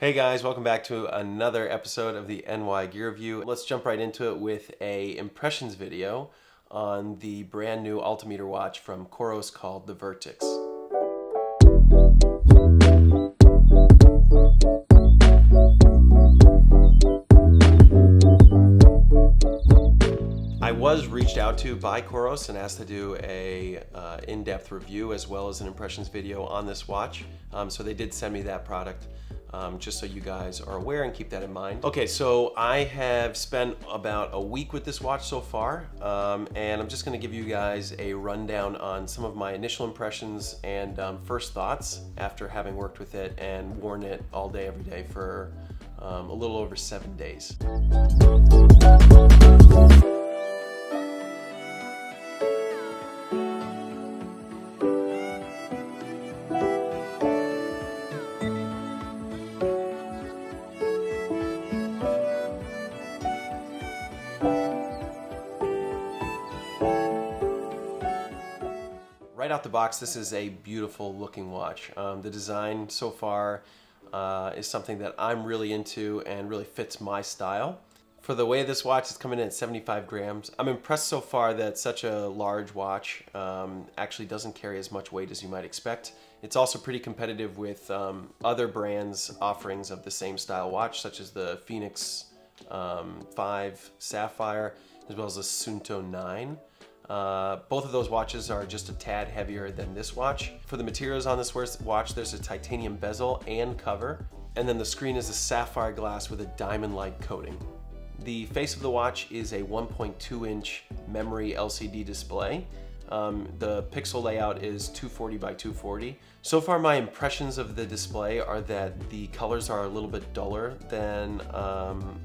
Hey guys, welcome back to another episode of the NY Gear Review. Let's jump right into it with a impressions video on the brand new altimeter watch from Coros called the Vertix. I was reached out to by Coros and asked to do a uh, in-depth review as well as an impressions video on this watch. Um, so they did send me that product um, just so you guys are aware and keep that in mind. Okay, so I have spent about a week with this watch so far, um, and I'm just gonna give you guys a rundown on some of my initial impressions and um, first thoughts after having worked with it and worn it all day, every day for um, a little over seven days. Right out the box, this is a beautiful looking watch. Um, the design so far uh, is something that I'm really into and really fits my style. For the way this watch is coming in at 75 grams, I'm impressed so far that such a large watch um, actually doesn't carry as much weight as you might expect. It's also pretty competitive with um, other brands' offerings of the same style watch, such as the Fenix um, 5 Sapphire, as well as the Suunto 9. Uh, both of those watches are just a tad heavier than this watch. For the materials on this watch, there's a titanium bezel and cover, and then the screen is a sapphire glass with a diamond-like coating. The face of the watch is a 1.2 inch memory LCD display. Um, the pixel layout is 240 by 240. So far my impressions of the display are that the colors are a little bit duller than um,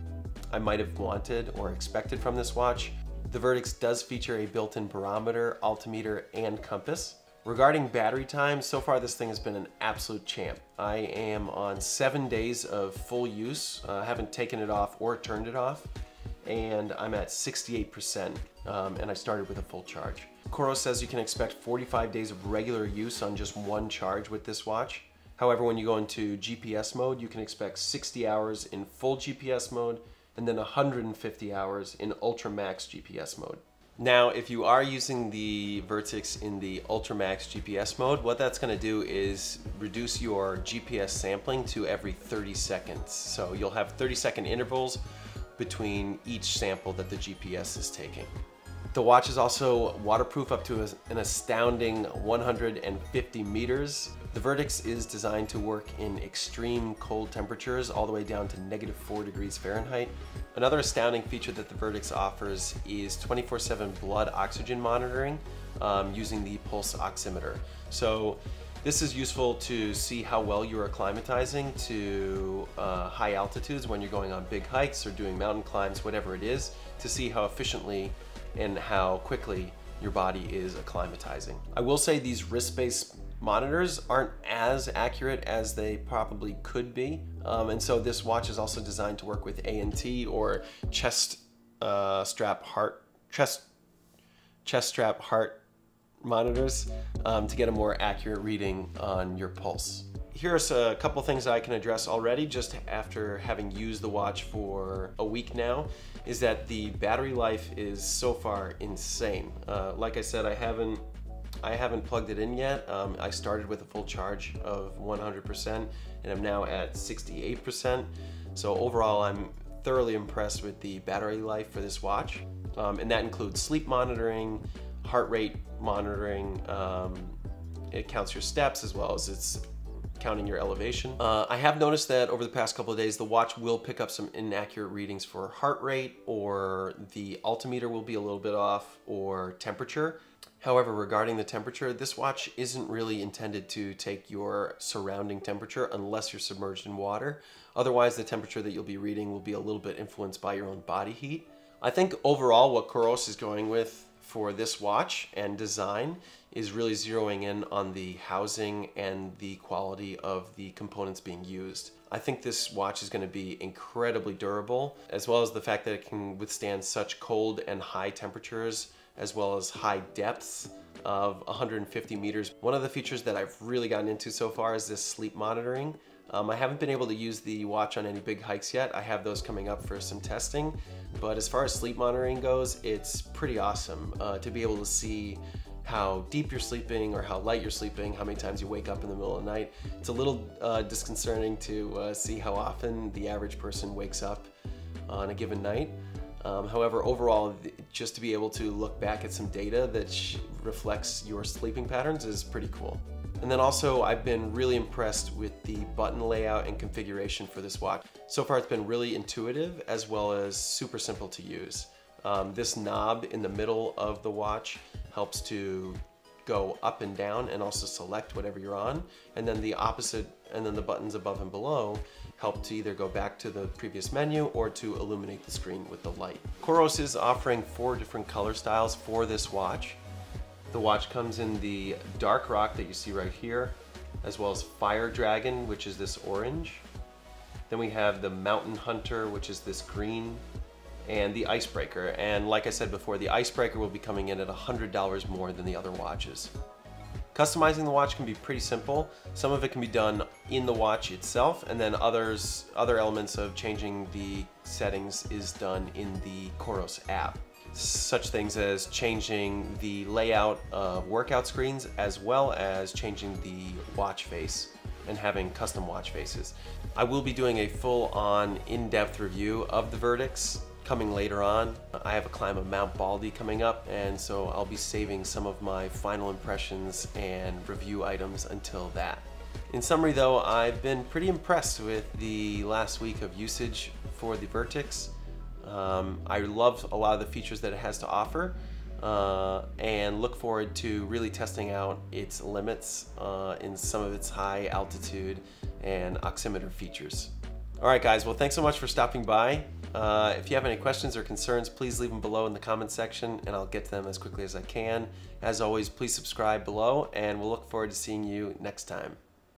I might have wanted or expected from this watch. The Vertix does feature a built-in barometer, altimeter, and compass. Regarding battery time, so far this thing has been an absolute champ. I am on seven days of full use. I uh, haven't taken it off or turned it off. And I'm at 68%, um, and I started with a full charge. Coros says you can expect 45 days of regular use on just one charge with this watch. However, when you go into GPS mode, you can expect 60 hours in full GPS mode and then 150 hours in Ultra Max GPS mode. Now, if you are using the Vertix in the Ultra Max GPS mode, what that's gonna do is reduce your GPS sampling to every 30 seconds. So you'll have 30 second intervals between each sample that the GPS is taking. The watch is also waterproof up to an astounding 150 meters. The Vertix is designed to work in extreme cold temperatures all the way down to negative 4 degrees Fahrenheit. Another astounding feature that the Vertix offers is 24-7 blood oxygen monitoring um, using the pulse oximeter. So this is useful to see how well you are acclimatizing to uh, high altitudes when you're going on big hikes or doing mountain climbs, whatever it is, to see how efficiently and how quickly your body is acclimatizing. I will say these wrist-based monitors aren't as accurate as they probably could be. Um, and so this watch is also designed to work with ANT or chest uh, strap heart, chest, chest strap heart monitors um, to get a more accurate reading on your pulse. Here's a couple things I can address already just after having used the watch for a week now is that the battery life is so far insane. Uh, like I said, I haven't I haven't plugged it in yet. Um, I started with a full charge of 100% and I'm now at 68%. So overall, I'm thoroughly impressed with the battery life for this watch. Um, and that includes sleep monitoring, heart rate monitoring, um, it counts your steps as well as its counting your elevation. Uh, I have noticed that over the past couple of days, the watch will pick up some inaccurate readings for heart rate or the altimeter will be a little bit off or temperature. However, regarding the temperature, this watch isn't really intended to take your surrounding temperature unless you're submerged in water. Otherwise, the temperature that you'll be reading will be a little bit influenced by your own body heat. I think overall what Coros is going with for this watch and design is really zeroing in on the housing and the quality of the components being used. I think this watch is going to be incredibly durable, as well as the fact that it can withstand such cold and high temperatures, as well as high depths of 150 meters. One of the features that I've really gotten into so far is this sleep monitoring. Um, I haven't been able to use the watch on any big hikes yet. I have those coming up for some testing. But as far as sleep monitoring goes, it's pretty awesome uh, to be able to see how deep you're sleeping or how light you're sleeping, how many times you wake up in the middle of the night. It's a little uh, disconcerting to uh, see how often the average person wakes up on a given night. Um, however, overall, just to be able to look back at some data that reflects your sleeping patterns is pretty cool. And then also, I've been really impressed with the button layout and configuration for this watch. So far, it's been really intuitive as well as super simple to use. Um, this knob in the middle of the watch helps to go up and down and also select whatever you're on. And then the opposite, and then the buttons above and below help to either go back to the previous menu or to illuminate the screen with the light. Coros is offering four different color styles for this watch. The watch comes in the dark rock that you see right here, as well as Fire Dragon, which is this orange. Then we have the Mountain Hunter, which is this green, and the Icebreaker. And like I said before, the Icebreaker will be coming in at $100 more than the other watches. Customizing the watch can be pretty simple. Some of it can be done in the watch itself, and then others, other elements of changing the settings is done in the Coros app. Such things as changing the layout of workout screens as well as changing the watch face and having custom watch faces. I will be doing a full-on in-depth review of the Vertix coming later on. I have a climb of Mount Baldy coming up and so I'll be saving some of my final impressions and review items until that. In summary though, I've been pretty impressed with the last week of usage for the Vertix. Um, I love a lot of the features that it has to offer uh, and look forward to really testing out its limits uh, in some of its high altitude and oximeter features. Alright guys, well thanks so much for stopping by. Uh, if you have any questions or concerns, please leave them below in the comment section and I'll get to them as quickly as I can. As always, please subscribe below and we'll look forward to seeing you next time.